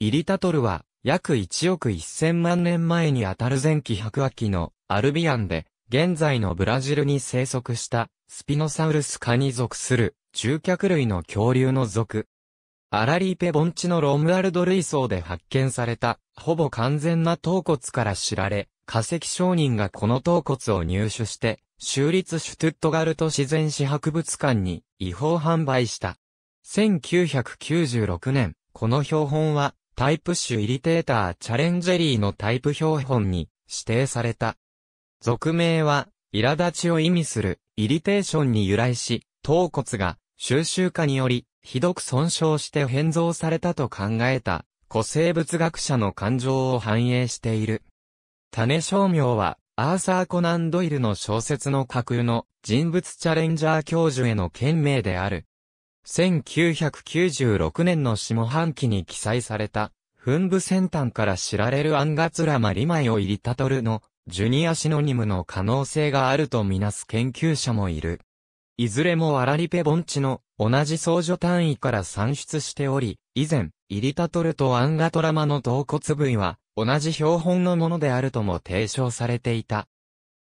イリタトルは約1億1000万年前にあたる前期白亜紀のアルビアンで、現在のブラジルに生息したスピノサウルス科に属する中脚類の恐竜の属。アラリーペ盆地のロムアルド類層で発見された、ほぼ完全な頭骨から知られ、化石商人がこの頭骨を入手して、州立シュトゥットガルト自然史博物館に違法販売した。1996年、この標本はタイプ種イリテーターチャレンジェリーのタイプ標本に指定された。俗名は、苛立ちを意味する、イリテーションに由来し、頭骨が収集化により、ひどく損傷して変造されたと考えた、古生物学者の感情を反映している。種商名は、アーサー・コナン・ドイルの小説の架空の人物チャレンジャー教授への件名である。1996年の下半期に記載された、噴部先端から知られるアンガツラマリマイオイリタトルのジュニアシノニムの可能性があるとみなす研究者もいる。いずれもアラリペ盆地の同じ相助単位から算出しており、以前、イリタトルとアンガトラマの頭骨部位は同じ標本のものであるとも提唱されていた。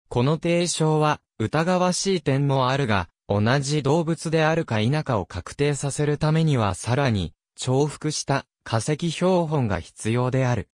この提唱は疑わしい点もあるが、同じ動物であるか否かを確定させるためにはさらに重複した化石標本が必要である。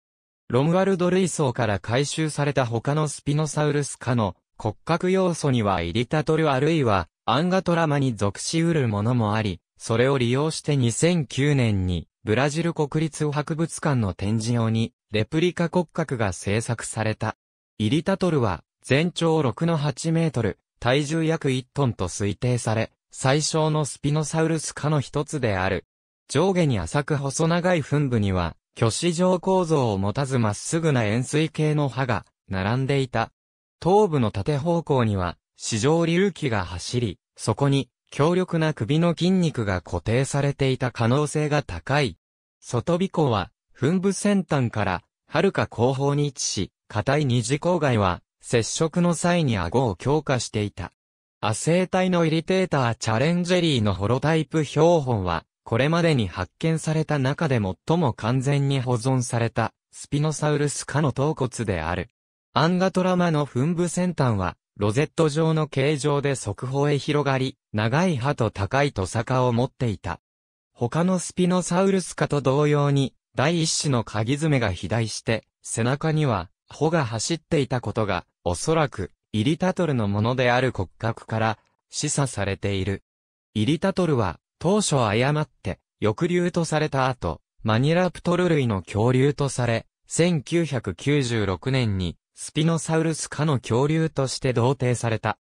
ロムワルド類層から回収された他のスピノサウルス科の骨格要素にはイリタトルあるいはアンガトラマに属し得るものもあり、それを利用して2009年にブラジル国立博物館の展示用にレプリカ骨格が制作された。イリタトルは全長6の8メートル、体重約1トンと推定され、最小のスピノサウルス科の一つである。上下に浅く細長い墳部には、巨子状構造を持たずまっすぐな円錐形の刃が、並んでいた。頭部の縦方向には、四条隆起が走り、そこに、強力な首の筋肉が固定されていた可能性が高い。外尾湖は、墳部先端から、遥か後方に位置し、硬い二次口外は、接触の際に顎を強化していた。亜生体のイリテーターチャレンジェリーのホロタイプ標本は、これまでに発見された中で最も完全に保存された、スピノサウルス科の頭骨である。アンガトラマの墳部先端は、ロゼット状の形状で側方へ広がり、長い歯と高いトサカを持っていた。他のスピノサウルス科と同様に、第一種の鍵爪が肥大して、背中には、穂が走っていたことが、おそらく、イリタトルのものである骨格から、示唆されている。イリタトルは、当初誤って、翼竜とされた後、マニラプトル類の恐竜とされ、1996年に、スピノサウルス科の恐竜として同定された。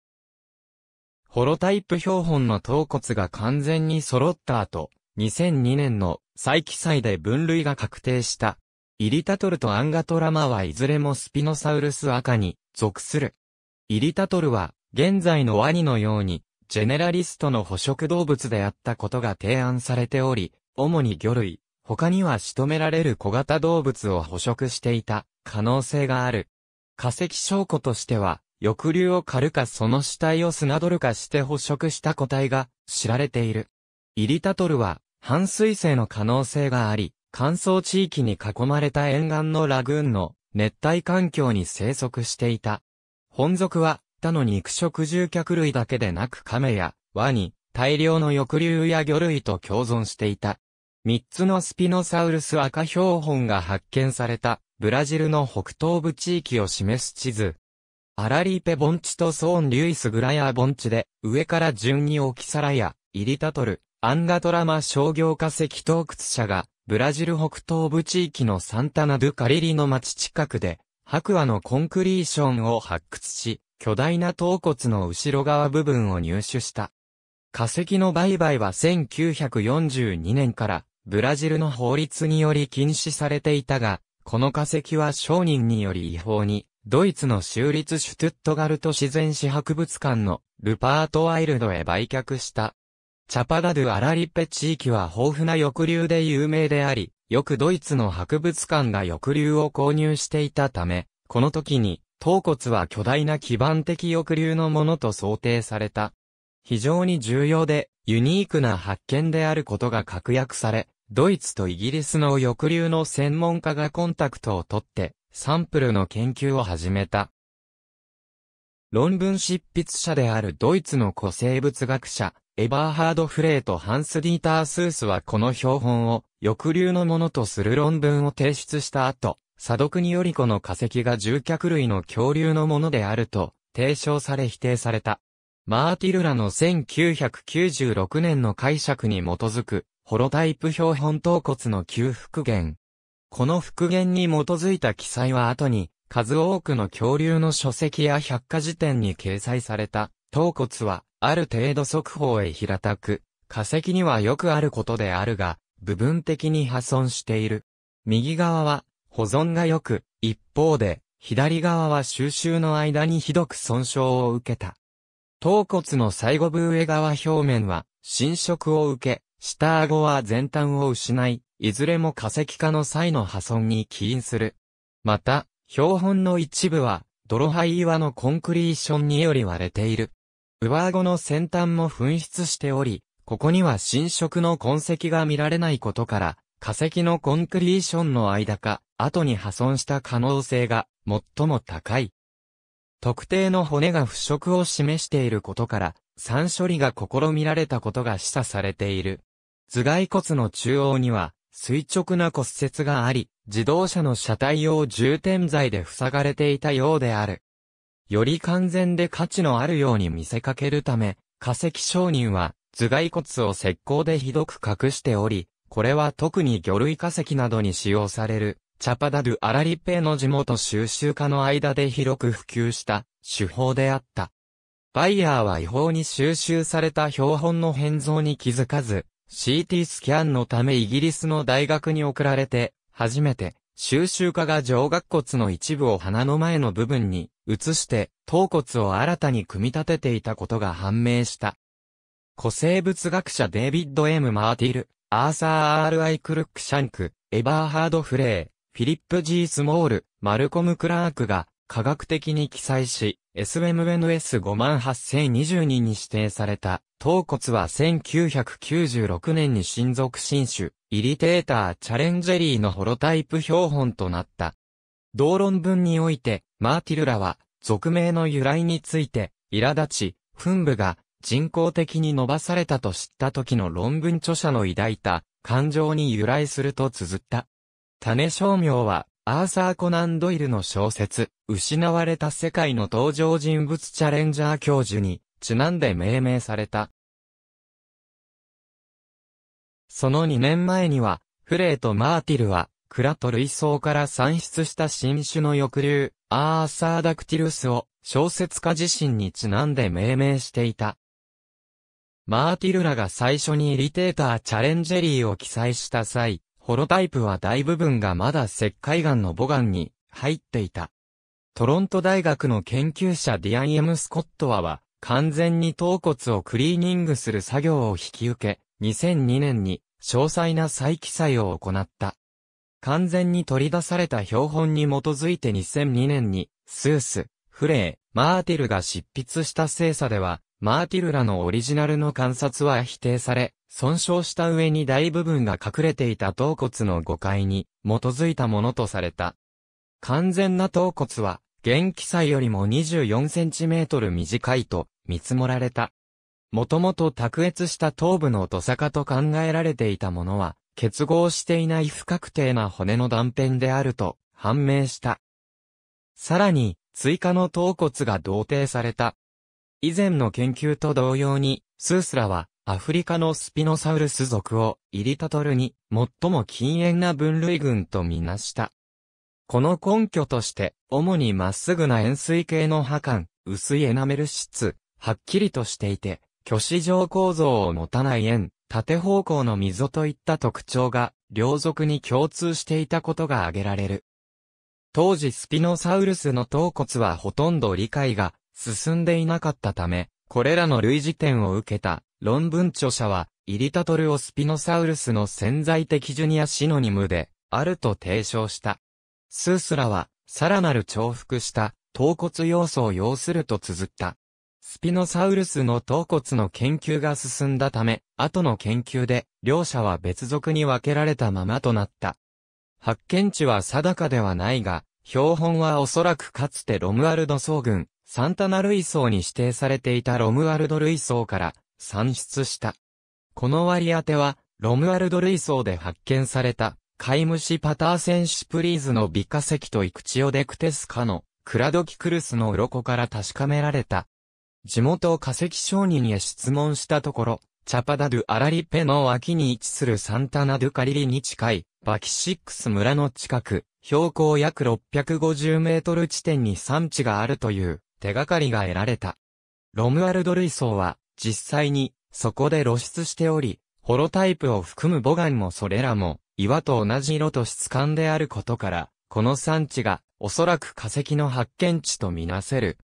ホロタイプ標本の頭骨が完全に揃った後、2002年の再記載で分類が確定した。イリタトルとアンガトラマはいずれもスピノサウルス赤に属する。イリタトルは、現在のワニのように、ジェネラリストの捕食動物であったことが提案されており、主に魚類、他には仕留められる小型動物を捕食していた可能性がある。化石証拠としては、翼竜を狩るかその死体を砂取るかして捕食した個体が知られている。イリタトルは、半水生の可能性があり、乾燥地域に囲まれた沿岸のラグーンの熱帯環境に生息していた。本属は他の肉食獣脚類だけでなく亀やワニ、大量の翼竜や魚類と共存していた。三つのスピノサウルス赤標本が発見されたブラジルの北東部地域を示す地図。アラリーペ盆地とソーン・リュイス・グラヤー盆地で上から順にオキサラやイリタトル、アンガトラマ商業化石洞窟者がブラジル北東部地域のサンタナ・ドゥ・カリリの町近くで、白亜のコンクリーションを発掘し、巨大な頭骨の後ろ側部分を入手した。化石の売買は1942年からブラジルの法律により禁止されていたが、この化石は商人により違法に、ドイツの州立シュトゥットガルト自然史博物館のルパート・ワイルドへ売却した。チャパダドゥ・アラリッペ地域は豊富な翼竜で有名であり、よくドイツの博物館が翼竜を購入していたため、この時に、頭骨は巨大な基盤的翼竜のものと想定された。非常に重要で、ユニークな発見であることが確約され、ドイツとイギリスの翼流の専門家がコンタクトを取って、サンプルの研究を始めた。論文執筆者であるドイツの古生物学者、エバーハード・フレーとハンス・ディーター・スースはこの標本を翼流のものとする論文を提出した後、査読によりこの化石が獣脚類の恐竜のものであると提唱され否定された。マーティルラの1996年の解釈に基づくホロタイプ標本頭骨の旧復元。この復元に基づいた記載は後に、数多くの恐竜の書籍や百科事典に掲載された、頭骨は、ある程度速報へ平たく、化石にはよくあることであるが、部分的に破損している。右側は、保存が良く、一方で、左側は収集の間にひどく損傷を受けた。頭骨の最後部上側表面は、侵食を受け、下顎は前端を失い、いずれも化石化の際の破損に起因する。また、標本の一部は、泥灰岩のコンクリーションにより割れている。上顎の先端も紛失しており、ここには侵食の痕跡が見られないことから、化石のコンクリーションの間か、後に破損した可能性が最も高い。特定の骨が腐食を示していることから、酸処理が試みられたことが示唆されている。頭蓋骨の中央には垂直な骨折があり、自動車の車体用重点材で塞がれていたようである。より完全で価値のあるように見せかけるため、化石商人は頭蓋骨を石膏でひどく隠しており、これは特に魚類化石などに使用される、チャパダドゥ・アラリッペの地元収集家の間で広く普及した手法であった。バイヤーは違法に収集された標本の変造に気づかず、CT スキャンのためイギリスの大学に送られて、初めて、収集家が上顎骨の一部を鼻の前の部分に移して、頭骨を新たに組み立てていたことが判明した。古生物学者デイビッド・ M・ マーティル、アーサー・ R.I. クルックシャンク、エバーハード・フレー、フィリップ・ G・ スモール、マルコム・クラークが科学的に記載し、SMNS58022 に指定された、頭骨は1996年に新属新種、イリテーターチャレンジェリーのホロタイプ標本となった。同論文において、マーティルらは、俗名の由来について、苛立ち、墳部が人工的に伸ばされたと知った時の論文著者の抱いた感情に由来すると綴った。種商名は、アーサー・コナン・ドイルの小説、失われた世界の登場人物チャレンジャー教授に、ちなんで命名された。その2年前には、フレーとマーティルは、クラト類層から産出した新種の翼竜、アーサーダクティルスを、小説家自身にちなんで命名していた。マーティルらが最初にリテーターチャレンジェリーを記載した際、ホロタイプは大部分がまだ石灰岩の母岩に入っていた。トロント大学の研究者ディアン・エム・スコットはは、完全に頭骨をクリーニングする作業を引き受け、2002年に詳細な再記載を行った。完全に取り出された標本に基づいて2002年に、スース、フレー、マーティルが執筆した精査では、マーティルらのオリジナルの観察は否定され、損傷した上に大部分が隠れていた頭骨の誤解に基づいたものとされた。完全な頭骨は、現記載よりも24センチメートル短いと見積もられた。もともと卓越した頭部の土佐化と考えられていたものは、結合していない不確定な骨の断片であると判明した。さらに、追加の頭骨が同定された。以前の研究と同様に、スースラは、アフリカのスピノサウルス属を、イリタトルに、最も禁煙な分類群とみなした。この根拠として、主にまっすぐな円錐形の破管、薄いエナメル質、はっきりとしていて、虚子状構造を持たない円、縦方向の溝といった特徴が、両属に共通していたことが挙げられる。当時スピノサウルスの頭骨はほとんど理解が進んでいなかったため、これらの類似点を受けた論文著者は、イリタトルオスピノサウルスの潜在的ジュニアシノニムで、あると提唱した。スースラは、さらなる重複した頭骨要素を要すると綴った。スピノサウルスの頭骨の研究が進んだため、後の研究で、両者は別属に分けられたままとなった。発見地は定かではないが、標本はおそらくかつてロムアルド層群、サンタナ類層に指定されていたロムアルド類層から産出した。この割り当ては、ロムアルド類層で発見された、カイムシパターセンシプリーズの微化石とイクチオデクテスカのクラドキクルスの鱗から確かめられた。地元化石商人へ質問したところ、チャパダドゥ・アラリペの脇に位置するサンタナ・ドゥ・カリリに近い、バキシックス村の近く、標高約650メートル地点に産地があるという手がかりが得られた。ロムアルド類層は、実際に、そこで露出しており、ホロタイプを含む母岩もそれらも、岩と同じ色と質感であることから、この産地が、おそらく化石の発見地とみなせる。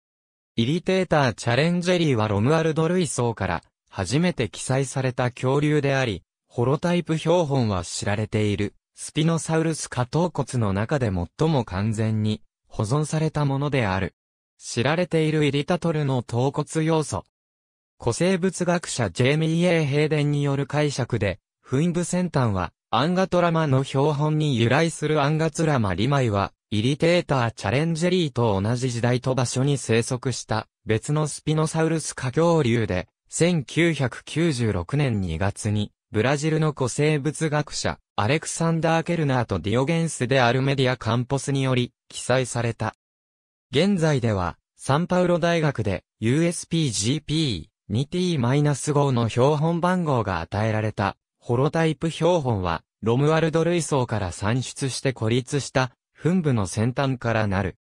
イリテーターチャレンジェリーはロムアルド類層から初めて記載された恐竜であり、ホロタイプ標本は知られているスピノサウルス下頭骨の中で最も完全に保存されたものである。知られているイリタトルの頭骨要素。古生物学者ジェイミー・エー・ヘイデンによる解釈で、フインブ先端はアンガトラマの標本に由来するアンガツラマリマイはイリテーターチャレンジェリーと同じ時代と場所に生息した別のスピノサウルス下恐竜で、1996年2月にブラジルの古生物学者アレクサンダー・ケルナーとディオゲンスであるメディアカンポスにより記載された。現在ではサンパウロ大学で USPGP2T-5 の標本番号が与えられたホロタイプ標本はロムアルド類層から産出して孤立した墳部の先端からなる。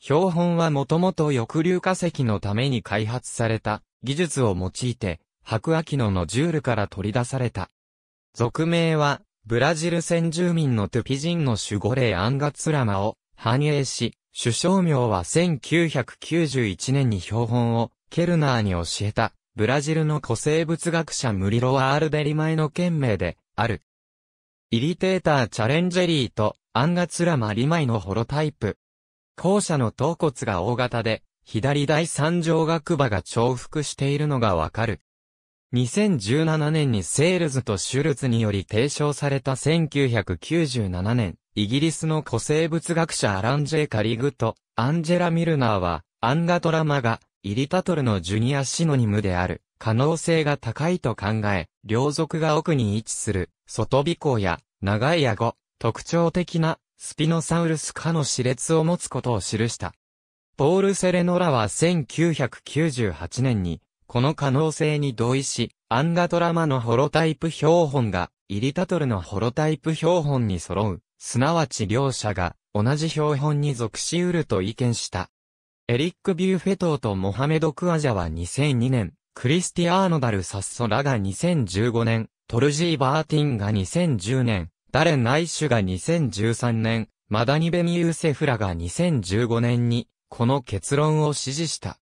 標本はもともと翼竜化石のために開発された技術を用いて、白亜紀のノジュールから取り出された。俗名は、ブラジル先住民のトゥピ人の守護霊アンガツラマを繁栄し、首相名は1991年に標本をケルナーに教えた、ブラジルの古生物学者ムリロワールデリマイの県名で、ある。イリテーターチャレンジェリーとアンガツラマリマイのホロタイプ。後者の頭骨が大型で、左第三上顎場が重複しているのがわかる。2017年にセールズとシュルツにより提唱された1997年、イギリスの古生物学者アランジェ・カリグとアンジェラ・ミルナーは、アンガトラマがイリタトルのジュニアシノニムである可能性が高いと考え、両族が奥に位置する外尾港や長い顎、特徴的なスピノサウルス科の歯列を持つことを記した。ポール・セレノラは1998年に、この可能性に同意し、アンガトラマのホロタイプ標本が、イリタトルのホロタイプ標本に揃う、すなわち両者が、同じ標本に属し得ると意見した。エリック・ビューフェトーとモハメド・クアジャは2002年、クリスティアーノ・ダル・サッソラが2015年、トルジー・バーティンが2010年、ダレン・ナイシュが2013年、マダニベミユーセフラが2015年に、この結論を支持した。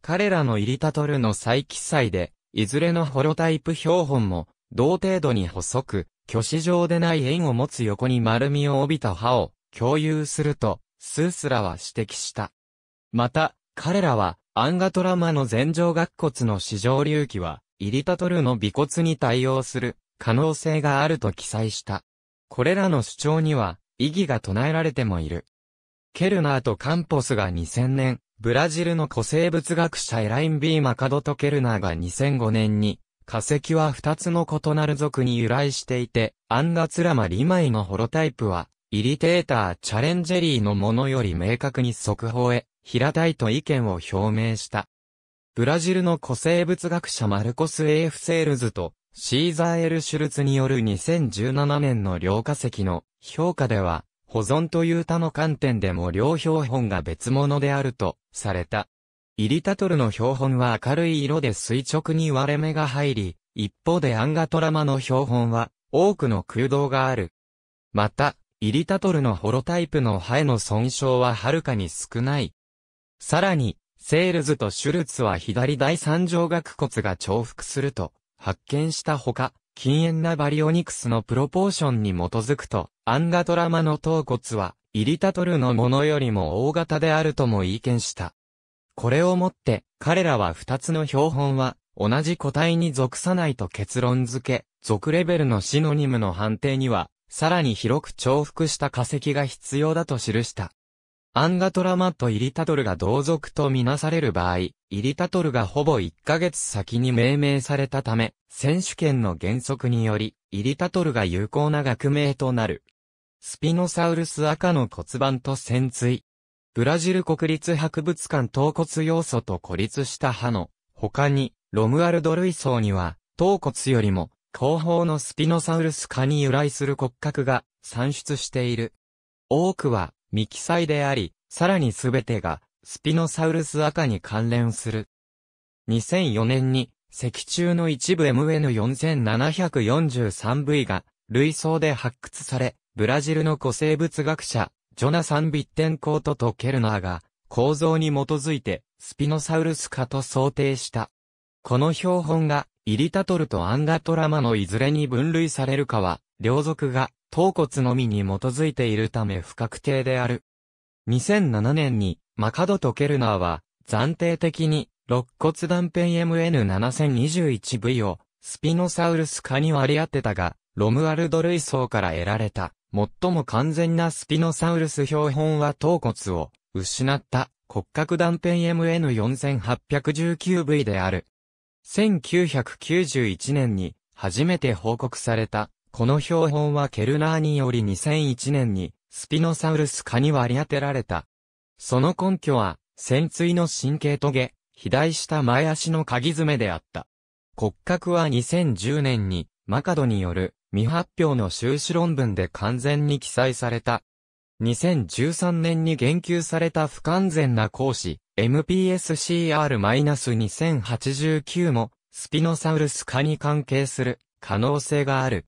彼らのイリタトルの再記載で、いずれのホロタイプ標本も、同程度に細く、虚子状でない円を持つ横に丸みを帯びた歯を共有すると、スースラは指摘した。また、彼らは、アンガトラマの前上顎骨の市場隆起は、イリタトルの尾骨に対応する可能性があると記載した。これらの主張には、異議が唱えられてもいる。ケルナーとカンポスが2000年、ブラジルの古生物学者エライン・ビー・マカドとケルナーが2005年に、化石は2つの異なる属に由来していて、アンガツラマリマイのホロタイプは、イリテーターチャレンジェリーのものより明確に側方へ、平たいと意見を表明した。ブラジルの古生物学者マルコス・エーフセールズとシーザー・エル・シュルツによる2017年の両化石の評価では、保存という他の観点でも両標本が別物であるとされた。イリタトルの標本は明るい色で垂直に割れ目が入り、一方でアンガツラマの標本は多くの空洞がある。また、イリタトルのホロタイプの歯への損傷ははるかに少ない。さらに、セールズとシュルツは左第三上顎歯が重複すると発見したほか、近縁なバリオニクスのプロポーションに基づくと、アンガツラマの頭骨は、イリタトルのものよりも大型であるとも意見した。これをもって、彼らは二つの標本は、同じ個体に属さないと結論付け、属レベルのシノニムの判定には、さらに広く重複した化石が必要だと記した。アンガトラマとイリタトルが同族とみなされる場合、イリタトルがほぼ1ヶ月先に命名されたため、選手権の原則により、イリタトルが有効な学名となる。スピノサウルス赤の骨盤と潜水。ブラジル国立博物館頭骨要素と孤立した歯の、他に、ロムアルド類層には、頭骨よりも、後方のスピノサウルス科に由来する骨格が産出している。多くは、未記載であり、さらにすべてが、スピノサウルス赤に関連する。2004年に、石中の一部 MN4743V が、類層で発掘され、ブラジルの古生物学者、ジョナサン・ビッテンコートとケルナーが、構造に基づいて、スピノサウルス科と想定した。この標本が、イリタトルとアンガトラマのいずれに分類されるかは、両族が頭骨のみに基づいているため不確定である。2007年に、マカドとケルナーは、暫定的に、肋骨断片 MN7021V を、スピノサウルス科に割り当てたが、ロムアルド類層から得られた、最も完全なスピノサウルス標本は頭骨を、失った骨格断片 MN4819V である。1991年に初めて報告された、この標本はケルナーにより2001年にスピノサウルス科に割り当てられた。その根拠は、潜水の神経トゲ、肥大した前足の鍵爪であった。骨格は2010年にマカドによる未発表の修士論文で完全に記載された。2013年に言及された不完全な講師、MPSCR-2089 も、スピノサウルス科に関係する可能性がある。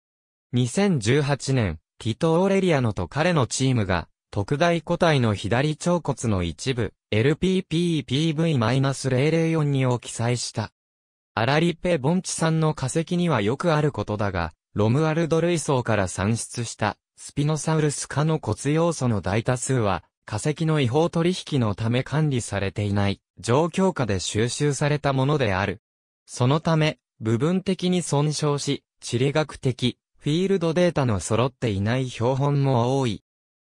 2018年、ティト・オレリアノと彼のチームが、特大個体の左腸骨の一部、LPPPV-004 を記載した。アラリペ・ボンチさんの化石にはよくあることだが、ロムアルド類層から産出したスピノサウルス科の骨要素の大多数は、化石の違法取引のため管理されていない状況下で収集されたものである。そのため、部分的に損傷し、地理学的、フィールドデータの揃っていない標本も多い。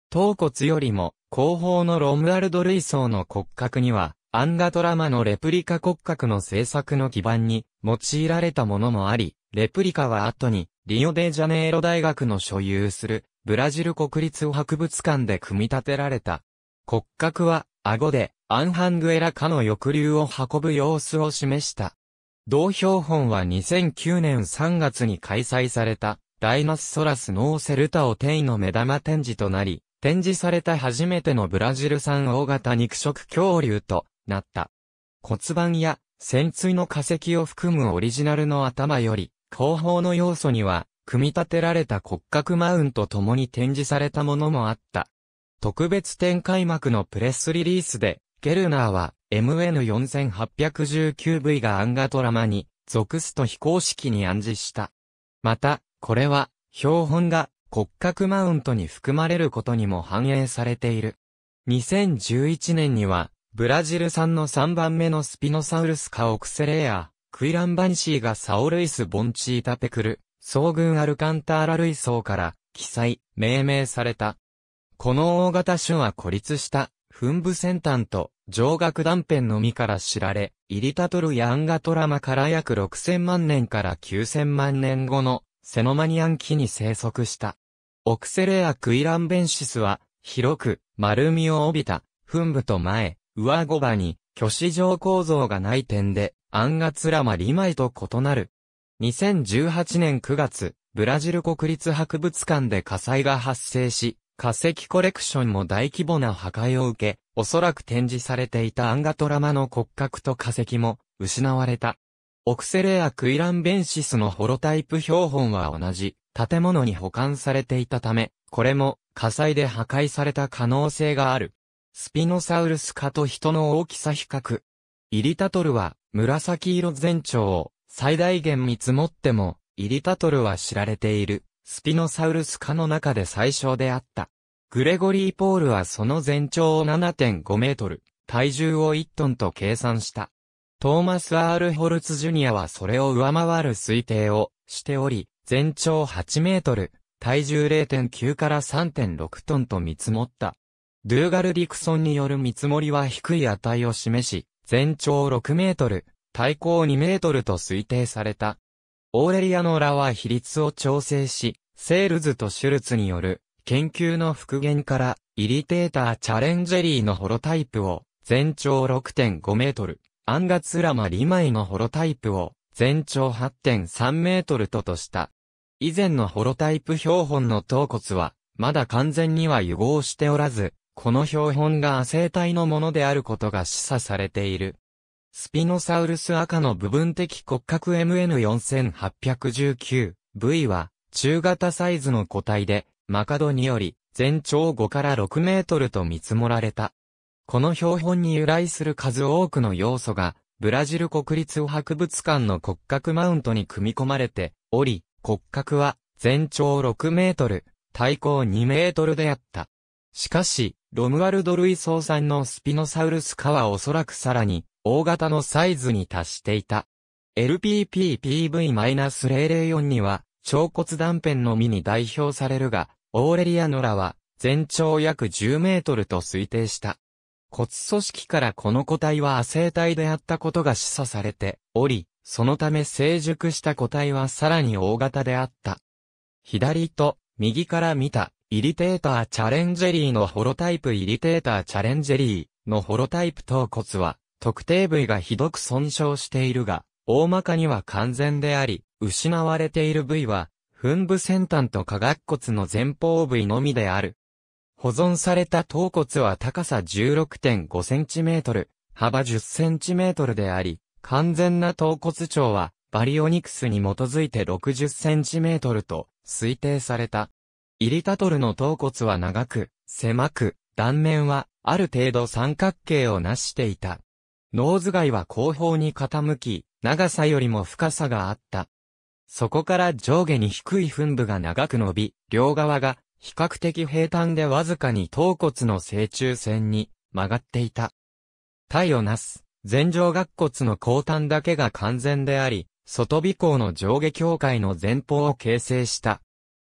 頭骨よりも、後方のロムアルド類層の骨格には、アンガトラマのレプリカ骨格の製作の基盤に用いられたものもあり、レプリカは後にリオデジャネイロ大学の所有するブラジル国立博物館で組み立てられた。骨格は顎でアンハングエラ科の翼竜を運ぶ様子を示した。同標本は2009年3月に開催されたダイナスソラスノーセルタオテイの目玉展示となり、展示された初めてのブラジル産大型肉食恐竜となった。骨盤や潜水の化石を含むオリジナルの頭より後方の要素には、組み立てられた骨格マウントと共に展示されたものもあった。特別展開幕のプレスリリースで、ゲルナーは MN4819V がアンガトラマに属すと非公式に暗示した。また、これは、標本が骨格マウントに含まれることにも反映されている。2011年には、ブラジル産の3番目のスピノサウルスカオクセレア、クイランバニシーがサオルイス・ボンチータペクル、総群アルカンターラ類層から、記載、命名された。この大型種は孤立した、噴部先端と上顎断片のみから知られ、イリタトルやアンガトラマから約6000万年から9000万年後のセノマニアン期に生息した。オクセレア・クイランベンシスは、広く、丸みを帯びた、噴部と前、上顎場に、巨子状構造がない点で、アンガツラマリマイと異なる。2018年9月、ブラジル国立博物館で火災が発生し、化石コレクションも大規模な破壊を受け、おそらく展示されていたアンガトラマの骨格と化石も失われた。オクセレア・クイランベンシスのホロタイプ標本は同じ建物に保管されていたため、これも火災で破壊された可能性がある。スピノサウルス科と人の大きさ比較。イリタトルは紫色全長を最大限見積もっても、イリタトルは知られている、スピノサウルス科の中で最小であった。グレゴリー・ポールはその全長を7.5メートル、体重を1トンと計算した。トーマス・アール・ホルツ・ジュニアはそれを上回る推定をしており、全長8メートル、体重0.9から3.6トンと見積もった。ドゥーガル・ディクソンによる見積もりは低い値を示し、全長6メートル、体高2メートルと推定された。オーレリアノラは比率を調整し、セールズとシュルツによる研究の復元からイリテーターチャレンジェリーのホロタイプを全長6.5メートル、アンガツラマリマイのホロタイプを全長8.3メートルととした。以前のホロタイプ標本の頭骨はまだ完全には融合しておらず、この標本が亜生体のものであることが示唆されている。スピノサウルス赤の部分的骨格 MN4819V は中型サイズの個体で、マカドにより全長5から6メートルと見積もられた。この標本に由来する数多くの要素が、ブラジル国立博物館の骨格マウントに組み込まれており、骨格は全長6メートル、体高2メートルであった。しかし、ロムアルド・ルイソーさんのスピノサウルス科はおそらくさらに大型のサイズに達していた。LPPPV-004 には、腸骨断片のみに代表されるが、オーレリアノラは、全長約10メートルと推定した。骨組織からこの個体は亜生体であったことが示唆されており、そのため成熟した個体はさらに大型であった。左と右から見たイリテーターチャレンジェリーのホロタイプイリテーターチャレンジェリーのホロタイプ頭骨は特定部位がひどく損傷しているが、大まかには完全であり、失われている部位は、墳部先端と下顎骨の前方部位のみである。保存された頭骨は高さ16.5センチメートル、幅10センチメートルであり、完全な頭骨長は、バリオニクスに基づいて60センチメートルと推定された。イリタトルの頭骨は長く、狭く、断面はある程度三角形を成していた。脳頭蓋は後方に傾き、長さよりも深さがあった。そこから上下に低い吻部が長く伸び、両側が比較的平坦でわずかに頭骨の正中線に曲がっていた。体をなす、前上顎骨の後端だけが完全であり、外尾甲の上下境界の前方を形成した。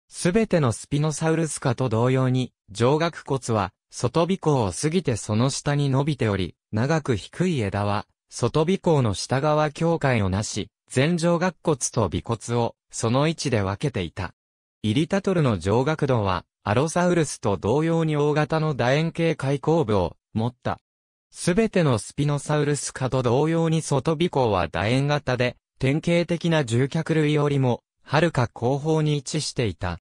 すべてのスピノサウルス科と同様に、上顎骨は外尾甲を過ぎてその下に伸びており、長く低い枝は、外尾甲の下側境界をなし、前上顎骨と尾骨をその位置で分けていた。イリタトルの上顎度は、アロサウルスと同様に大型の楕円形開口部を持った。すべてのスピノサウルス科と同様に外尾甲は楕円型で、典型的な獣脚類よりも、はるか後方に位置していた。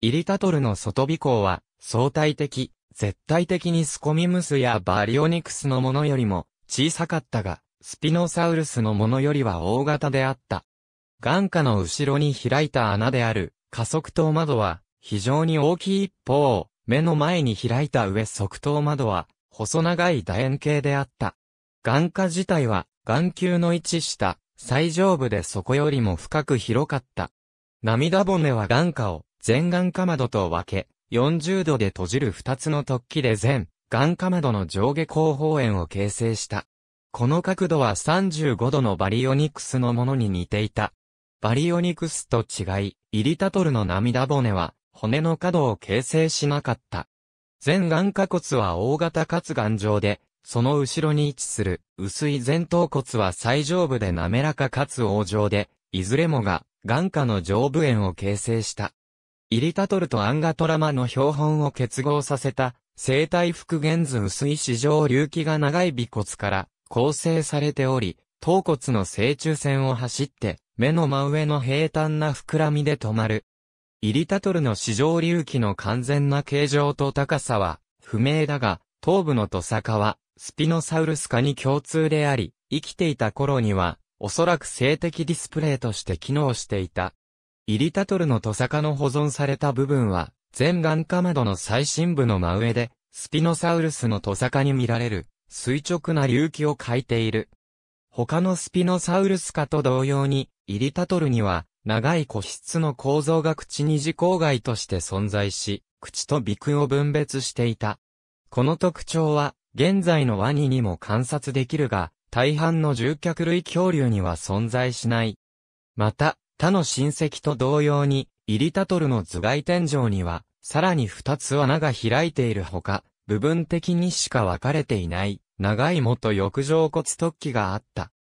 イリタトルの外尾甲は、相対的、絶対的にスコミムスやバリオニクスのものよりも小さかったが、スピノサウルスのものよりは大型であった。眼下の後ろに開いた穴である加速灯窓は非常に大きい一方、目の前に開いた上側頭窓は細長い楕円形であった。眼下自体は眼球の位置した最上部で底よりも深く広かった。涙骨は眼下を全眼下窓と分け、40度で閉じる2つの突起で全、眼下窓の上下後方円を形成した。この角度は35度のバリオニクスのものに似ていた。バリオニクスと違い、イリタトルの涙骨は、骨の角を形成しなかった。全眼下骨は大型かつ頑丈で、その後ろに位置する薄い前頭骨は最上部で滑らかかつ王状で、いずれもが眼下の上部円を形成した。イリタトルとアンガトラマの標本を結合させた、生体復元図薄い市場隆起が長い尾骨から構成されており、頭骨の正中線を走って、目の真上の平坦な膨らみで止まる。イリタトルの市場隆起の完全な形状と高さは不明だが、頭部のトサカはスピノサウルス科に共通であり、生きていた頃には、おそらく性的ディスプレイとして機能していた。イリタトルのトサカの保存された部分は、全眼下窓の最深部の真上で、スピノサウルスのトサカに見られる、垂直な隆起を描いている。他のスピノサウルス科と同様に、イリタトルには、長い個室の構造が口二次口外として存在し、口と鼻腔を分別していた。この特徴は、現在のワニにも観察できるが、大半の獣脚類恐竜には存在しない。また、他の親戚と同様に、イリタトルの頭蓋天井には、さらに二つ穴が開いているほか、部分的にしか分かれていない、長い元翼状骨突起があった。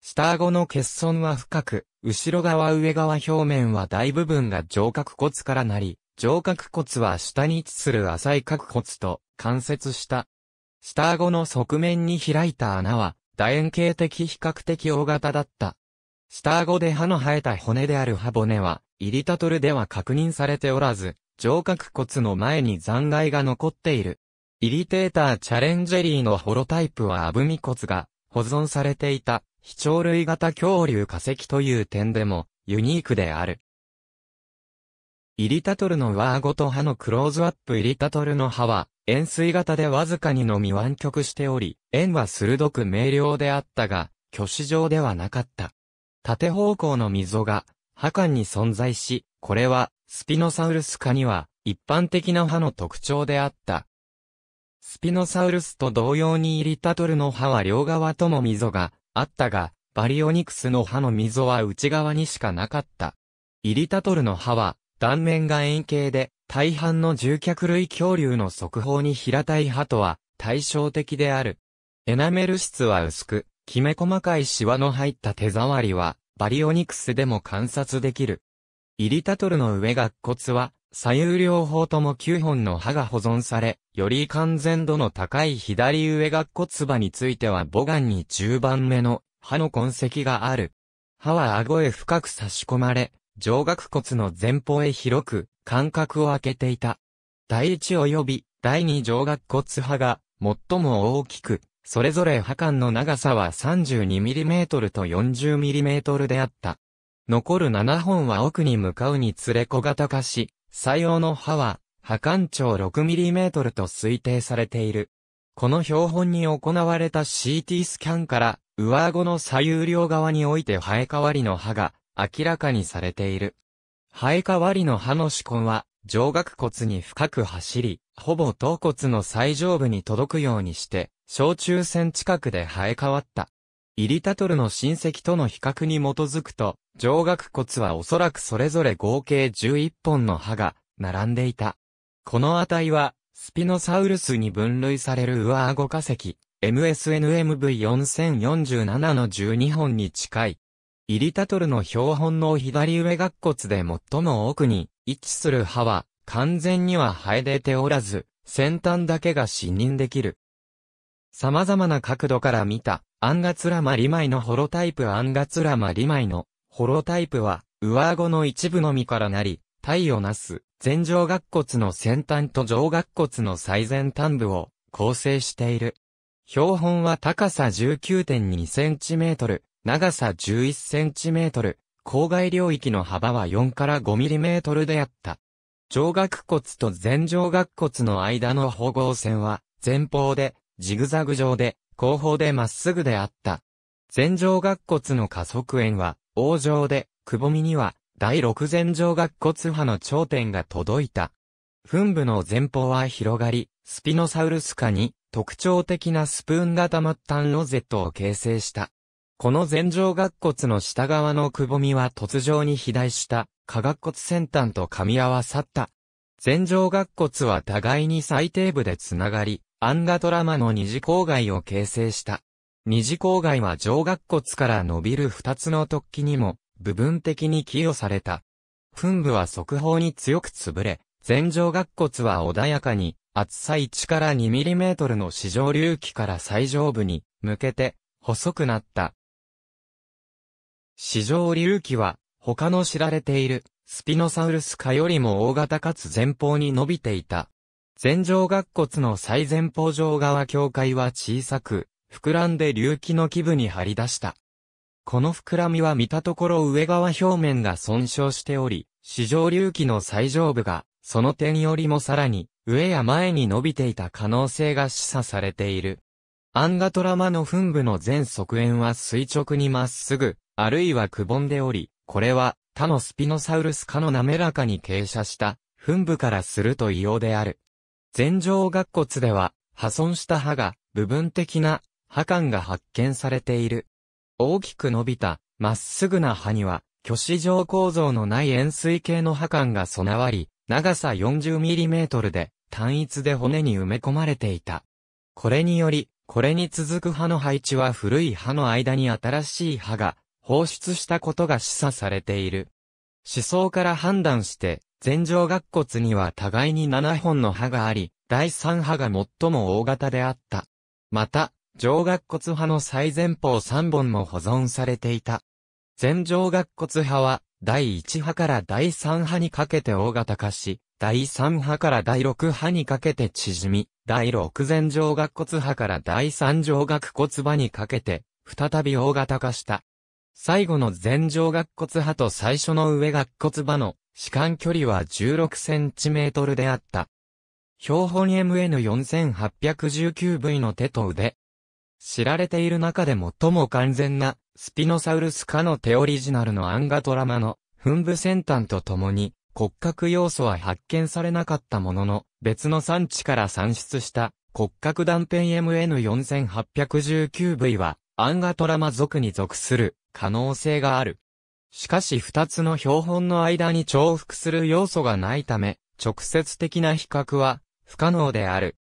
下顎の欠損は深く、後ろ側上側表面は大部分が上角骨からなり、上角骨は下に位置する浅い角骨と関節した。下顎の側面に開いた穴は、楕円形的比較的大型だった。下顎で歯の生えた骨である歯骨は、イリタトルでは確認されておらず、上角骨の前に残骸が残っている。イリテーターチャレンジェリーのホロタイプはアブミ骨が保存されていた、非鳥類型恐竜化石という点でもユニークである。イリタトルのワーゴと歯のクローズアップイリタトルの歯は、円錐型でわずかにのみ湾曲しており、円は鋭く明瞭であったが、挙手状ではなかった。縦方向の溝が、歯間に存在し、これは、スピノサウルス科には、一般的な歯の特徴であった。スピノサウルスと同様にイリタトルの歯は両側とも溝があったが、バリオニクスの歯の溝は内側にしかなかった。イリタトルの歯は、断面が円形で、大半の獣脚類恐竜の側方に平たい歯とは対照的である。エナメル質は薄く、きめ細かいシワの入った手触りは、バリオニクスでも観察できる。イリタトルの上顎骨は、左右両方とも9本の歯が保存され、より完全度の高い左上顎骨歯については母眼に10番目の歯の痕跡がある。歯は顎へ深く差し込まれ、上顎骨の前方へ広く間隔を空けていた。第1及び第2上顎骨歯が最も大きく、それぞれ歯間の長さは 32mm と 40mm であった。残る7本は奥に向かうにつれ小型化し、採用の歯は、歯間長 6mm と推定されている。この標本に行われた CT スキャンから、上顎の左右両側において生え変わりの歯が明らかにされている。生え変わりの歯の歯根は、上顎骨に深く走り、ほぼ頭骨の最上部に届くようにして、小中線近くで生え変わった。イリタトルの親戚との比較に基づくと、上顎骨はおそらくそれぞれ合計11本の歯が並んでいた。この値は、スピノサウルスに分類される上顎化石、MSNMV4047 の12本に近い。イリタトルの標本の左上顎骨で最も奥に位置する歯は完全には生え出ておらず、先端だけが視認できる。様々な角度から見た、アンガツラマリマイのホロタイプアンガツラマリマイのホロタイプは、上顎の一部のみからなり、体をなす、前上顎骨の先端と上顎骨の最前端部を構成している。標本は高さ19.2センチメートル、長さ11センチメートル、郊外領域の幅は4から5ミリメートルであった。上顎骨と前上顎骨の間の縫合線は前方でジグザグ状で、後方でまっすぐであった。前上顎骨の加速円は、王状で、くぼみには、第六前上顎骨波の頂点が届いた。墳部の前方は広がり、スピノサウルス科に特徴的なスプーン型末端ロゼットを形成した。この前上顎骨の下側のくぼみは突上に肥大した下顎骨先端と噛み合わさった。前上顎骨は互いに最底部でつながり、アンガトラマの二次口外を形成した。二次口外は上顎骨から伸びる二つの突起にも部分的に寄与された。墳部は側方に強く潰れ、前上顎骨は穏やかに厚さ1から 2mm の市上隆起から最上部に向けて細くなった。市上隆起は他の知られているスピノサウルス科よりも大型かつ前方に伸びていた。前上顎骨の最前方上側境界は小さく、膨らんで隆起の基部に張り出した。この膨らみは見たところ上側表面が損傷しており、市上隆起の最上部が、その点よりもさらに、上や前に伸びていた可能性が示唆されている。アンガトラマの墳部の全側縁は垂直にまっすぐ、あるいはくぼんでおり、これは他のスピノサウルス科の滑らかに傾斜した墳部からすると異様である。前上顎骨では、破損した歯が部分的な破管が発見されている。大きく伸びた、まっすぐな刃には、巨子状構造のない円錐形の破管が備わり、長さ 40mm で、単一で骨に埋め込まれていた。これにより、これに続く刃の配置は古い刃の間に新しい刃が放出したことが示唆されている。思想から判断して、前上顎骨には互いに7本の刃があり、第3刃が最も大型であった。また、上顎骨派の最前方3本も保存されていた。前上顎骨派は、第1波から第3波にかけて大型化し、第3波から第6波にかけて縮み、第6前上顎骨派から第3上顎骨場にかけて、再び大型化した。最後の前上顎骨派と最初の上顎骨場の視間距離は16センチメートルであった。標本 MN4819V の手と腕。知られている中で最も完全なスピノサウルス科の手オリジナルのアンガトラマの噴部先端とともに骨格要素は発見されなかったものの別の産地から産出した骨格断片 MN4819V はアンガトラマ属に属する可能性がある。しかし二つの標本の間に重複する要素がないため、直接的な比較は不可能である。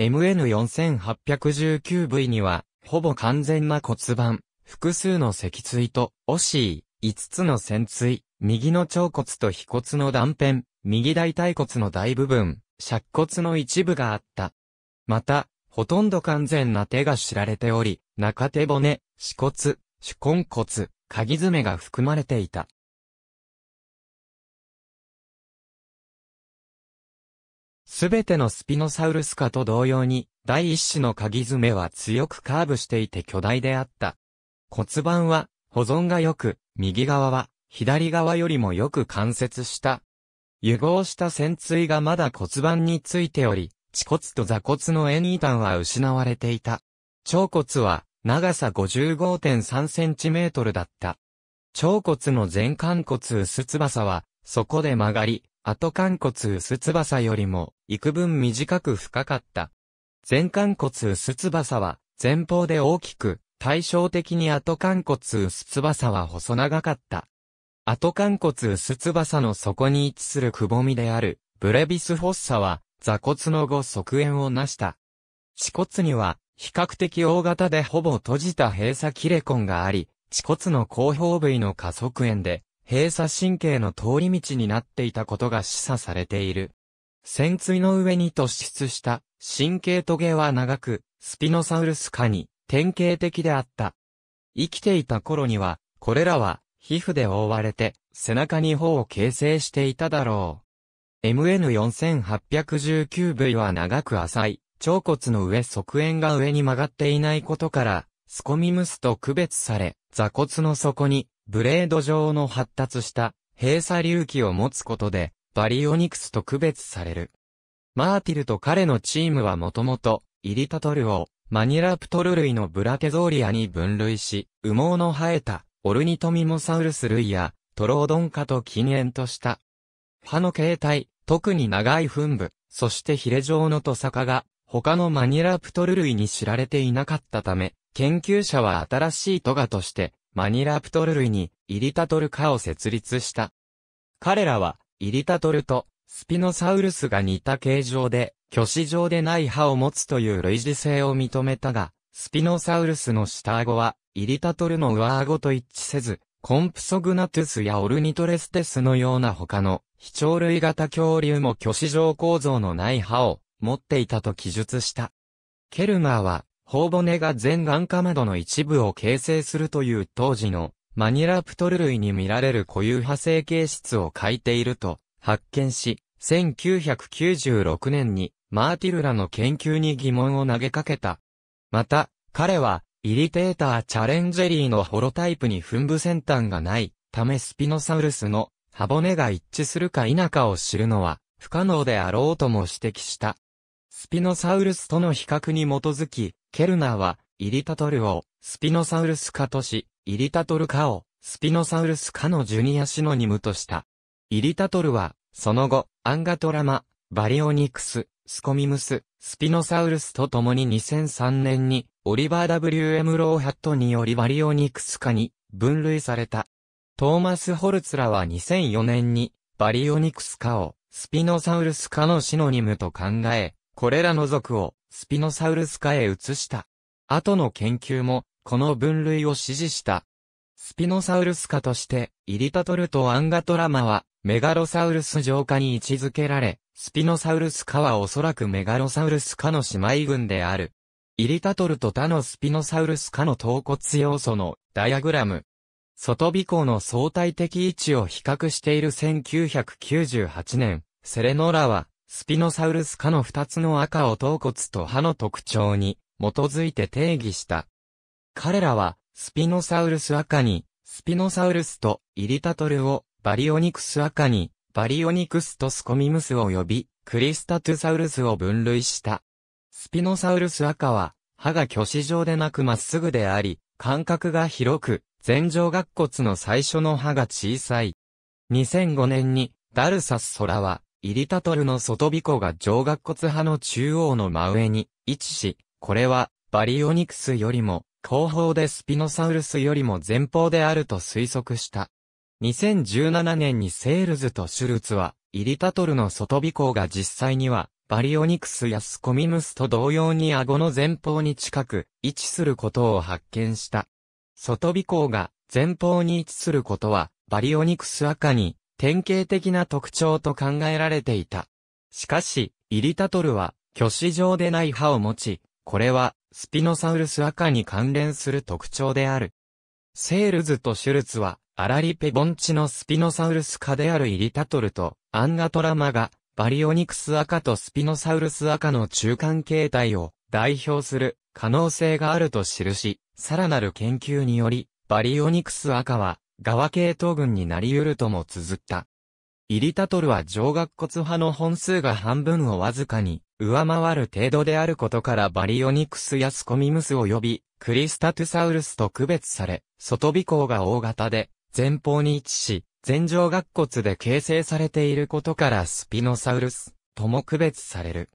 MN4819V には、ほぼ完全な骨盤、複数の脊椎と、オシー、5つの線椎、右の腸骨と腓骨の断片、右大腿骨の大部分、尺骨の一部があった。また、ほとんど完全な手が知られており、中手骨、歯骨、手根骨、鍵爪が含まれていた。すべてのスピノサウルス科と同様に、第一種の鍵爪は強くカーブしていて巨大であった。骨盤は保存が良く、右側は左側よりもよく関節した。融合した線椎がまだ骨盤についており、恥骨と座骨の円位端は失われていた。腸骨は長さ55.3センチメートルだった。腸骨の前肝骨薄翼は、そこで曲がり、後肝骨薄翼よりも、幾分短く深かった。前肝骨薄翼は、前方で大きく、対照的に後肝骨薄翼は細長かった。後肝骨薄翼の底に位置するくぼみである、ブレビスフォッサは、座骨の後側縁を成した。恥骨には、比較的大型でほぼ閉じた閉鎖切れ根があり、恥骨の後方部位の加速縁で、閉鎖神経の通り道になっていたことが示唆されている。潜水の上に突出した神経トゲは長く、スピノサウルス科に典型的であった。生きていた頃には、これらは皮膚で覆われて背中に頬を形成していただろう。MN4819V は長く浅い、腸骨の上側縁が上に曲がっていないことから、スコミムスと区別され、座骨の底にブレード状の発達した閉鎖隆起を持つことで、バリオニクスと区別される。マーティルと彼のチームはもともと、イリタトルをマニラプトル類のブラテゾーリアに分類し、羽毛の生えたオルニトミモサウルス類やトロードン科と禁煙とした。歯の形態、特に長い吻部、そしてヒレ状のトサカが他のマニラプトル類に知られていなかったため、研究者は新しいトガとしてマニラプトル類にイリタトル科を設立した。彼らはイリタトルとスピノサウルスが似た形状で巨子状でない歯を持つという類似性を認めたが、スピノサウルスの下顎は、イリタトルの上顎と一致せず、コンプソグナトゥスやオルニトレステスのような他の、非鳥類型恐竜も巨子状構造のない歯を持っていたと記述した。ケルガーは、頬骨が全眼下窓の一部を形成するという当時のマニラプトル類に見られる固有派生形質を書いていると発見し、1996年にマーティルらの研究に疑問を投げかけた。また、彼は、イリテーターチャレンジェリーのホロタイプに噴部先端がないためスピノサウルスの歯骨が一致するか否かを知るのは不可能であろうとも指摘した。スピノサウルスとの比較に基づき、ケルナーは、イリタトルをスピノサウルス科とし、イリタトル科をスピノサウルス科のジュニアシノニムとした。イリタトルは、その後、アンガトラマ、バリオニクス、スコミムス、スピノサウルスと共に2003年に、オリバー W.M. ローハットによりバリオニクス科に分類された。トーマス・ホルツらは2004年に、バリオニクス科を、スピノサウルス科のシノニムと考え、これらの属を、スピノサウルス科へ移した。後の研究も、この分類を支持した。スピノサウルス科として、イリタトルとアンガトラマは、メガロサウルス上科に位置づけられ、スピノサウルス科はおそらくメガロサウルス科の姉妹群である。イリタトルと他のスピノサウルス科の頭骨要素のダイアグラム。外尾港の相対的位置を比較している1998年、セレノラは、スピノサウルス科の二つの赤を頭骨と歯の特徴に基づいて定義した。彼らは、スピノサウルス赤に、スピノサウルスとイリタトルをバリオニクス赤に、バリオニクスとスコミムスを呼び、クリスタトゥサウルスを分類した。スピノサウルス亜科は、歯が巨歯状でなくまっすぐであり、間隔が広く、前上顎骨の最初の歯が小さい。2005年に、ダル・サッソらは、イリタトルの外鼻孔が上顎骨歯の中央の真上に位置し、これは、バリオニクスよりも、後方でスピノサウルスよりも前方であると推測した。2017年にセールズとシュルツは、イリタトルの外鼻孔が実際には、バリオニクスやスコミムスと同様に顎の前方に近く位置することを発見した。外鼻孔が前方に位置することは、バリオニクス亜科に典型的な特徴と考えられていた。しかし、イリタトルは、巨歯状でない歯を持ち、これは、スピノサウルス亜科に関連する特徴である。セールズとシュルツは、アラリペ盆地のスピノサウルス科であるイリタトルと、アンガトラマが、バリオニクス亜科とスピノサウルス亜科の中間形態を代表する可能性があると記し、さらなる研究により、バリオニクス亜科は、側系統群になり得るとも綴った。イリタトルは上顎骨派の本数が半分をわずかに上回る程度であることからバリオニクスやスコミムスを呼び、クリスタトゥサウルスと区別され、外尾行が大型で、前方に位置し、前上顎骨で形成されていることからスピノサウルスとも区別される。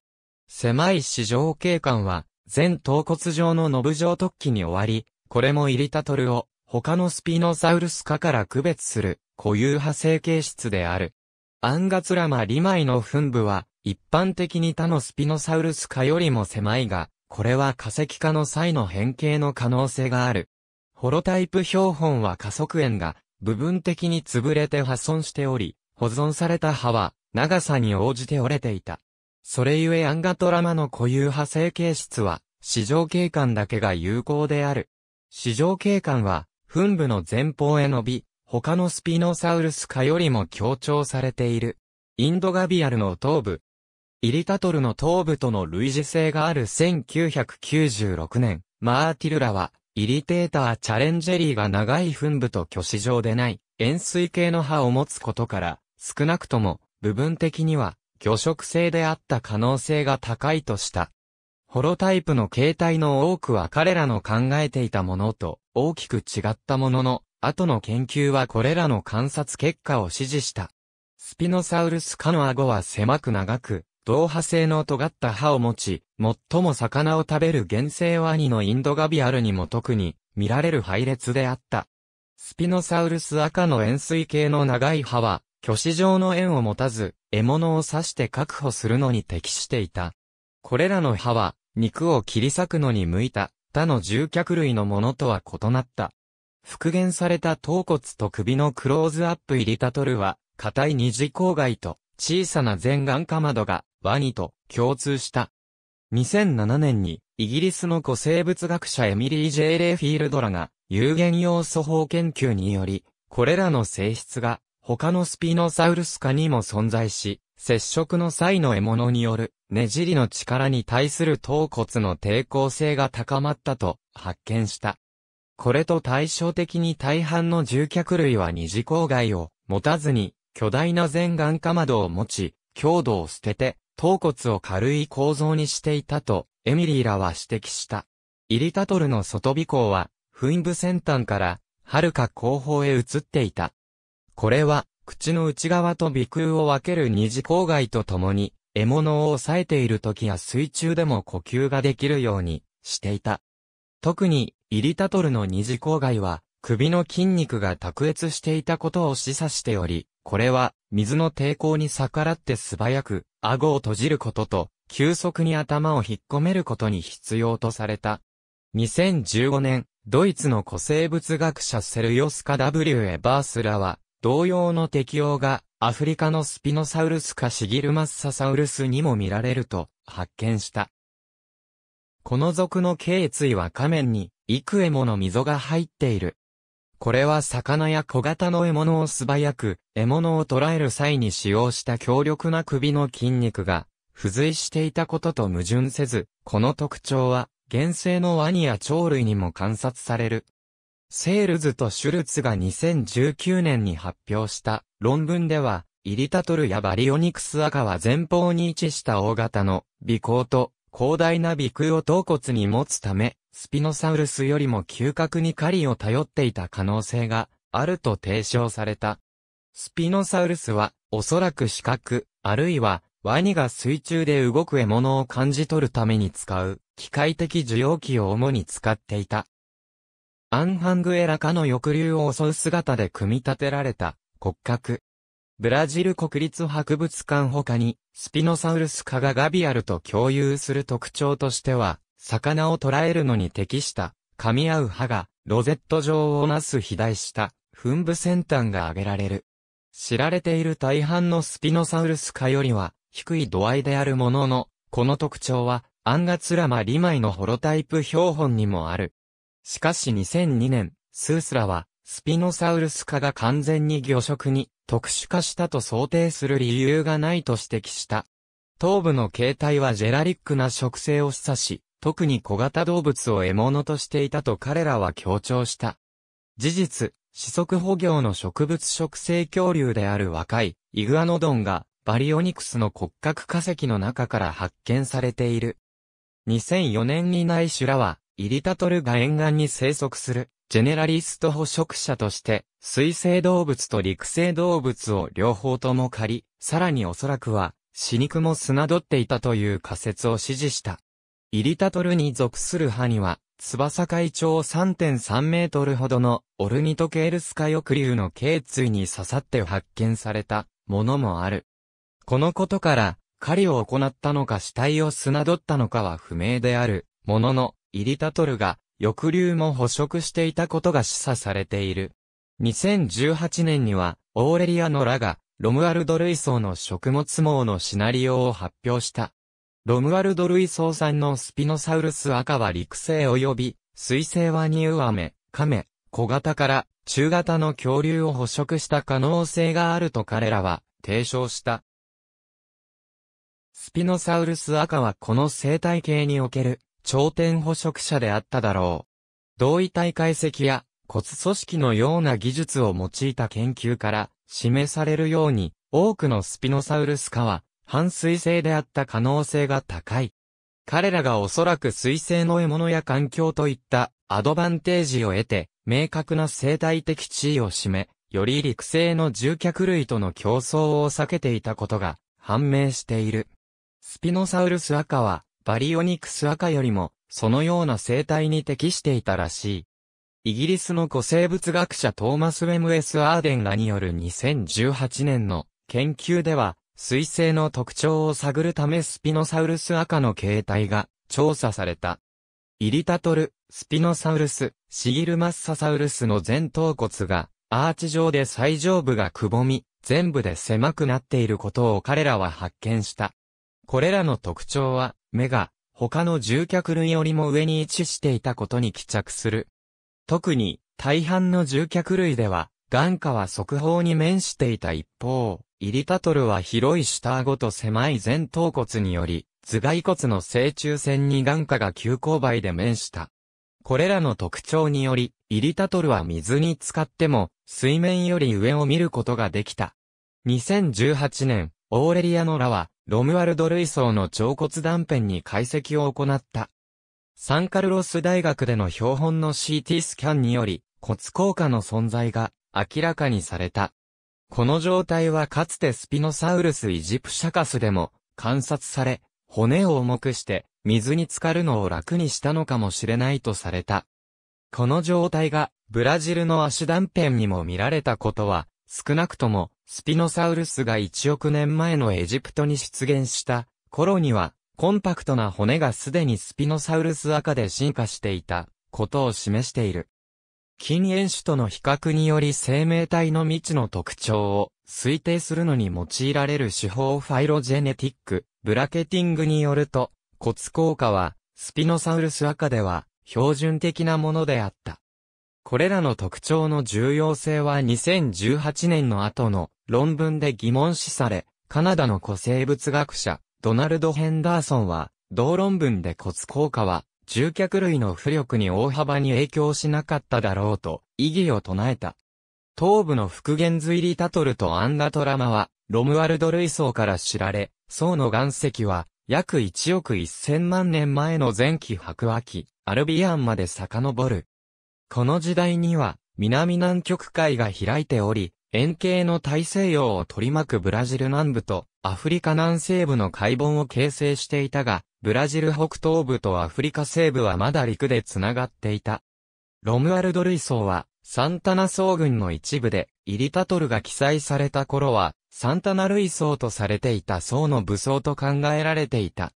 狭い市場景観は、全頭骨上のノブ状突起に終わり、これもイリタトルを他のスピノサウルス科から区別する固有派生形質である。アンガツラマリマイの墳部は一般的に他のスピノサウルス科よりも狭いが、これは化石化の際の変形の可能性がある。ホロタイプ標本は加速円が部分的に潰れて破損しており、保存された葉は長さに応じて折れていた。それゆえアンガトラマの固有派生形質は、市場景観だけが有効である。市場景観は、墳部の前方へ伸び、他のスピノサウルス科よりも強調されている。インドガビアルの頭部。イリタトルの頭部との類似性がある1996年、マーティルラは、イリテーターチャレンジェリーが長い墳部と巨子状でない、円錐形の歯を持つことから、少なくとも、部分的には、魚食性であった可能性が高いとした。ホロタイプの形態の多くは彼らの考えていたものと大きく違ったものの、後の研究はこれらの観察結果を支持した。スピノサウルス科の顎は狭く長く、同派性の尖った歯を持ち、最も魚を食べる原生ワニのインドガビアルにも特に見られる配列であった。スピノサウルス赤の円錐形の長い歯は、巨子状の円を持たず、獲物を刺して確保するのに適していた。これらの歯は、肉を切り裂くのに向いた、他の獣脚類のものとは異なった。復元された頭骨と首のクローズアップイリタトルは、硬い二次口外と小さな前眼かまどがワニと共通した。2007年にイギリスの古生物学者エミリー・ジェイ・レイフィールドらが有限要素法研究により、これらの性質が他のスピノサウルス科にも存在し、接触の際の獲物によるねじりの力に対する頭骨の抵抗性が高まったと発見した。これと対照的に大半の獣脚類は二次口外を持たずに巨大な前眼かまどを持ち、強度を捨てて頭骨を軽い構造にしていたと、エミリーらは指摘した。イリタトルの外尾行は、墳部先端から、遥か後方へ移っていた。これは、口の内側と鼻腔を分ける二次口外とともに、獲物を抑えている時や水中でも呼吸ができるようにしていた。特に、イリタトルの二次口外は、首の筋肉が卓越していたことを示唆しており、これは、水の抵抗に逆らって素早く、顎を閉じることと、急速に頭を引っ込めることに必要とされた。2015年、ドイツの古生物学者セルヨスカ W. エバースらは、同様の適用がアフリカのスピノサウルスかシギルマッササウルスにも見られると発見した。この属の頸椎は下面に幾重もの溝が入っている。これは魚や小型の獲物を素早く獲物を捕らえる際に使用した強力な首の筋肉が付随していたことと矛盾せず、この特徴は現生のワニや鳥類にも観察される。セールズとシュルツが2019年に発表した論文では、イリタトルやバリオニクス亜科は前方に位置した大型の鼻孔と広大な鼻腔を頭骨に持つため、スピノサウルスよりも嗅覚に狩りを頼っていた可能性があると提唱された。スピノサウルスは、おそらく視覚、あるいは、ワニが水中で動く獲物を感じ取るために使う、機械的受容器を主に使っていた。アンハングエラ科の翼竜を襲う姿で組み立てられた骨格。ブラジル国立博物館他に、スピノサウルス科がガビアルと共有する特徴としては、魚を捕らえるのに適した、噛み合う歯が、ロゼット状をなす肥大した、噴部先端が挙げられる。知られている大半のスピノサウルス科よりは、低い度合いであるものの、この特徴は、アンガツラマリマイのホロタイプ標本にもある。しかし2002年、スースラは、スピノサウルス科が完全に魚食に特殊化したと想定する理由がないと指摘した。頭部の形態はジェラリックな食性を示唆し、特に小型動物を獲物としていたと彼らは強調した。事実、四足歩行の植物食性恐竜である若いイグアノドンがバリオニクスの骨格化石の中から発見されている。2004年にナイシュラは、イリタトルが沿岸に生息するジェネラリスト捕食者として、水生動物と陸生動物を両方とも狩り、さらにおそらくは、死肉も砂取っていたという仮説を支持した。イリタトルに属する歯には、翼海長3.3メートルほどのオルニトケールスカ翼竜の頸椎に刺さって発見されたものもある。このことから、狩りを行ったのか死体を砂取ったのかは不明であるものの、イリタトルが翼竜も捕食していたことが示唆されている。2018年には、オーレリアノラが、ロムアルド・ルイソーの食物網のシナリオを発表した。ロムアルド・ルイソーさんのスピノサウルス赤は陸生及び、水生ワニウアメ、カメ、小型から中型の恐竜を捕食した可能性があると彼らは提唱した。スピノサウルス赤はこの生態系における頂点捕食者であっただろう。同位体解析や骨組織のような技術を用いた研究から示されるように、多くのスピノサウルス科は半水生であった可能性が高い。彼らがおそらく水生の獲物や環境といったアドバンテージを得て、明確な生態的地位を占め、より陸生の獣脚類との競争を避けていたことが判明している。スピノサウルス赤はバリオニクス赤よりも、そのような生態に適していたらしい。イギリスの古生物学者トーマス・ウェム・エス・アーデンらによる2018年の研究では、水生の特徴を探るためスピノサウルス赤の形態が調査された。イリタトル、スピノサウルス、シギルマッササウルスの前頭骨がアーチ状で最上部がくぼみ、全部で狭くなっていることを彼らは発見した。これらの特徴は、目が他の獣脚類よりも上に位置していたことに帰着する。特に大半の獣脚類では眼下は側方に面していた一方、イリタトルは広い下顎と狭い前頭骨により、頭蓋骨の正中線に眼下が急勾配で面した。これらの特徴により、イリタトルは水に浸かっても、水面より上を見ることができた。2018年、オーレリアノラは、ロムアルド・ルイソーの腸骨断片に解析を行った。サンカルロス大学での標本の CT スキャンにより、骨硬化の存在が明らかにされた。この状態はかつてスピノサウルス・イジプシャカスでも観察され、骨を重くして水に浸かるのを楽にしたのかもしれないとされた。この状態がブラジルの足断片にも見られたことは、少なくともスピノサウルスが1億年前のエジプトに出現した頃には、コンパクトな骨がすでにスピノサウルス赤で進化していたことを示している。禁煙種との比較により生命体の未知の特徴を推定するのに用いられる手法ファイロジェネティック、ブラケティングによると、骨硬化は、スピノサウルス赤では、標準的なものであった。これらの特徴の重要性は2018年の後の論文で疑問視され、カナダの古生物学者、ドナルド・ヘンダーソンは、同論文で骨硬化は、獣脚類の浮力に大幅に影響しなかっただろうと、意義を唱えた。東部の復元髄リタトルとアンダトラマは、ロムワルド類層から知られ、層の岩石は、約1億1000万年前の前期白亜紀、アルビアンまで遡る。この時代には、南南極海が開いており、円形の大西洋を取り巻くブラジル南部とアフリカ南西部の海盆を形成していたが、ブラジル北東部とアフリカ西部はまだ陸で繋がっていた。ロムアルド類層は、サンタナ層群の一部で、イリタトルが記載された頃は、サンタナ類層とされていた層の武装と考えられていた。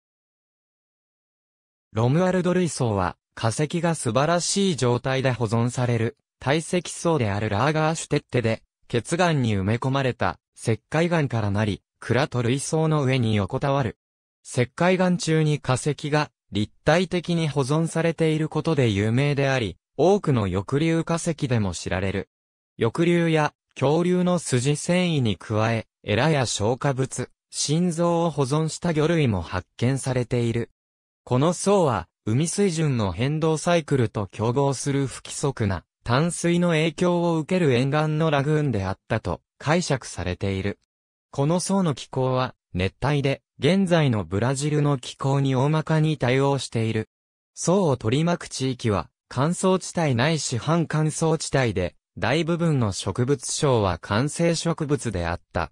ロムアルド類層は、化石が素晴らしい状態で保存される、堆積層であるラーガーシュテッテで、血岩に埋め込まれた、石灰岩からなり、クラト類層の上に横たわる。石灰岩中に化石が立体的に保存されていることで有名であり、多くの翼竜化石でも知られる。翼竜や恐竜の筋繊維に加え、エラや消化物、心臓を保存した魚類も発見されている。この層は、海水準の変動サイクルと競合する不規則な淡水の影響を受ける沿岸のラグーンであったと解釈されている。この層の気候は熱帯で現在のブラジルの気候に大まかに対応している。層を取り巻く地域は乾燥地帯ないし半乾燥地帯で、大部分の植物賞は完成植物であった。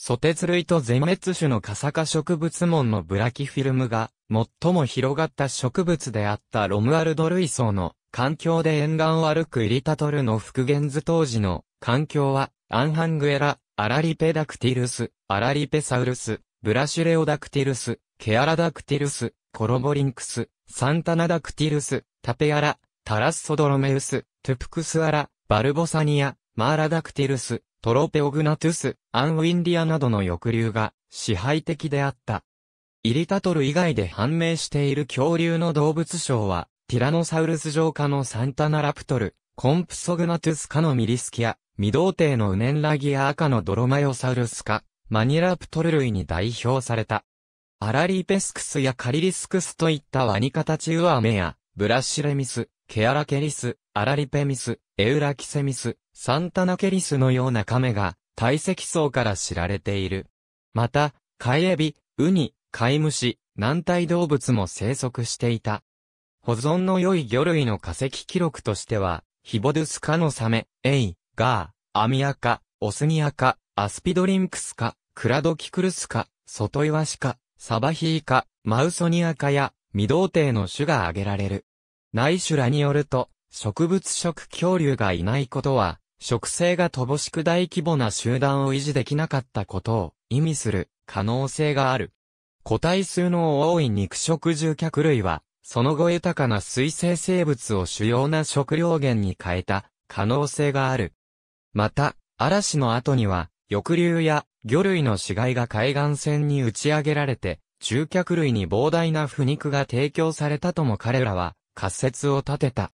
ソテツ類と絶滅種の球果植物門のブラキフィルムが最も広がった植物であったロムアルド累層の環境で沿岸を歩くイリタトルの復元図当時の環境はアンハングエラ、アラリペダクティルス、アラリペサウルス、ブラシュレオダクティルス、ケアラダクティルス、コロボリンクス、サンタナダクティルス、タペアラ、タラッソドロメウス、トゥプクスアラ、バルボサニア、マーラダクティルス、トロペオグナトゥス、アンウィンディアなどの翼竜が支配的であった。イリタトル以外で判明している恐竜の動物賞は、ティラノサウルス上科のサンタナラプトル、コンプソグナトゥス科のミリスキア、未童貞のウネンラギア赤のドロマヨサウルス科、マニラプトル類に代表された。アラリーペスクスやカリリスクスといったワニ形ウアメや、ブラシレミス、ケアラケリス、アラリペミス、エウラキセミス、サンタナケリスのような亀が、堆積層から知られている。また、カエビ、ウニ、カイムシ、軟体動物も生息していた。保存の良い魚類の化石記録としては、ヒボドゥス科のサメ、エイ、ガー、アミアカ、オスニアカ、アスピドリンクス科、クラドキクルス科、ソトイワシ科、サバヒイカ、マウソニアカや、未童貞の種が挙げられる。内種らによると、植物食恐竜がいないことは、食性が乏しく大規模な集団を維持できなかったことを意味する可能性がある。個体数の多い肉食獣脚類は、その後豊かな水生生物を主要な食料源に変えた可能性がある。また、嵐の後には、翼竜や魚類の死骸が海岸線に打ち上げられて、獣脚類に膨大な腐肉が提供されたとも彼らは仮説を立てた。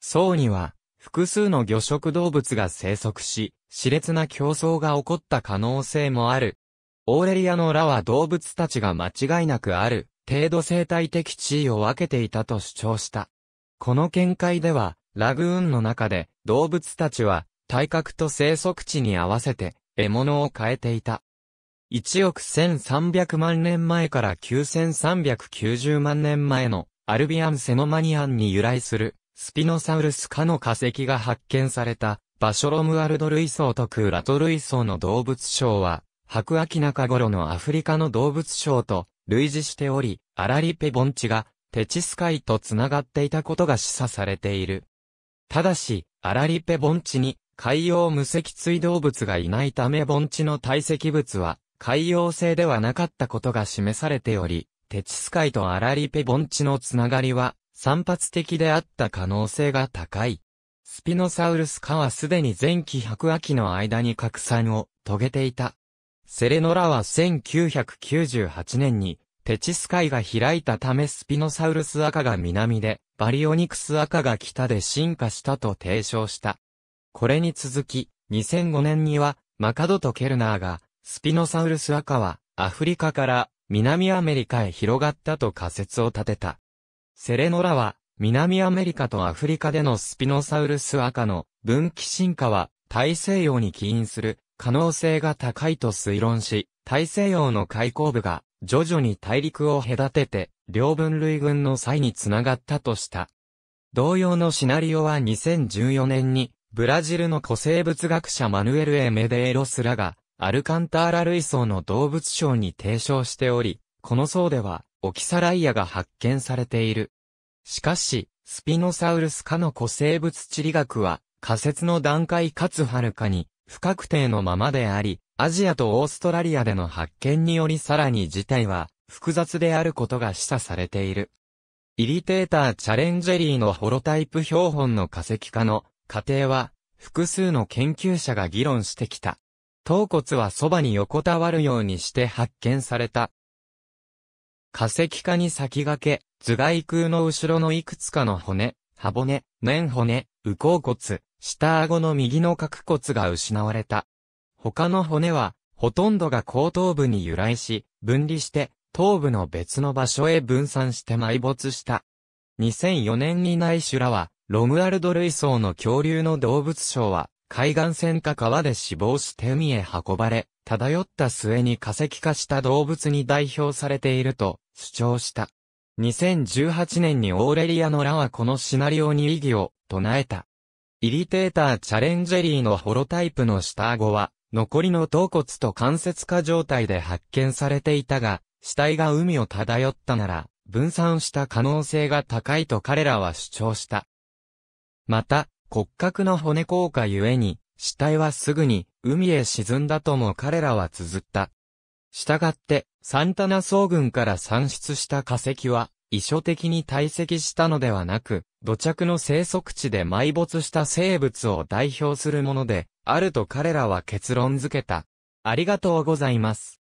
層には複数の魚食動物が生息し、熾烈な競争が起こった可能性もある。オーレリアのラは動物たちが間違いなくある程度生態的地位を分けていたと主張した。この見解では、ラグーンの中で動物たちは体格と生息地に合わせて獲物を変えていた。1億1300万年前から9390万年前のアルビアン・セノマニアンに由来するスピノサウルス科の化石が発見されたバショロムアルド類層とクーラト類層の動物賞は白秋中頃のアフリカの動物ショーと類似しており、アラリペ盆地がテチスカイと繋がっていたことが示唆されている。ただし、アラリペ盆地に海洋無脊椎動物がいないため盆地の堆積物は海洋性ではなかったことが示されており、テチスカイとアラリペ盆地のつながりは散発的であった可能性が高い。スピノサウルス科はすでに前期白亜紀の間に拡散を遂げていた。セレノラは1998年にテチス海が開いたためスピノサウルス赤が南で、バリオニクス赤が北で進化したと提唱した。これに続き、2005年には、マカドとケルナーが、スピノサウルス赤は、アフリカから南アメリカへ広がったと仮説を立てた。セレノラは、南アメリカとアフリカでのスピノサウルス赤の分岐進化は、大西洋に起因する可能性が高いと推論し、大西洋の開口部が徐々に大陸を隔てて、両分類群の際につながったとした。同様のシナリオは2014年に、ブラジルの古生物学者マヌエル・エメデーロスらが、アルカンターラ類層の動物賞に提唱しており、この層では、オキサライアが発見されている。しかし、スピノサウルス科の古生物地理学は、仮説の段階かつはるかに不確定のままであり、アジアとオーストラリアでの発見によりさらに事態は複雑であることが示唆されている。イリテーターチャレンジェリーのホロタイプ標本の化石化の過程は複数の研究者が議論してきた。頭骨はそばに横たわるようにして発見された。化石化に先駆け、頭蓋空の後ろのいくつかの骨、歯骨、粘骨、右甲骨、下顎の右の角骨が失われた。他の骨は、ほとんどが後頭部に由来し、分離して、頭部の別の場所へ分散して埋没した。2004年にナイシュラは、ロムアルド類層の恐竜の動物ショーは、海岸線か川で死亡して海へ運ばれ、漂った末に化石化した動物に代表されていると主張した。2018年にオーレリアのラはこのシナリオに異議を唱えた。イリテーターチャレンジェリーのホロタイプの下顎は、残りの頭骨と関節化状態で発見されていたが、死体が海を漂ったなら、分散した可能性が高いと彼らは主張した。また、骨格の骨硬化ゆえに、死体はすぐに海へ沈んだとも彼らは綴った。したがって、サンタナ層群から産出した化石は、遺書的に堆積したのではなく、土着の生息地で埋没した生物を代表するもので、あると彼らは結論付けた。ありがとうございます。